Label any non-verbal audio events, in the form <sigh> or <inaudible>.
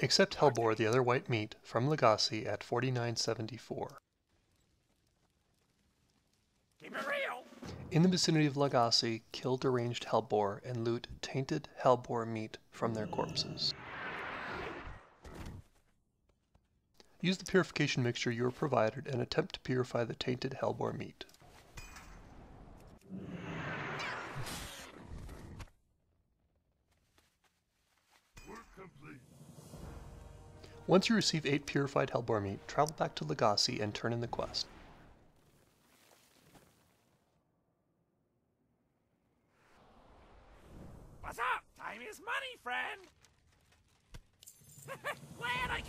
Accept Helboar, the other white meat, from Legassi at 4974. Keep it real. In the vicinity of Legassi, kill deranged Helboar and loot tainted Helboar meat from their corpses. Use the purification mixture you were provided and attempt to purify the tainted Helboar meat. Once you receive 8 purified Helboar meat, travel back to Legassi and turn in the quest. What's up? Time is money, friend. <laughs> Glad I.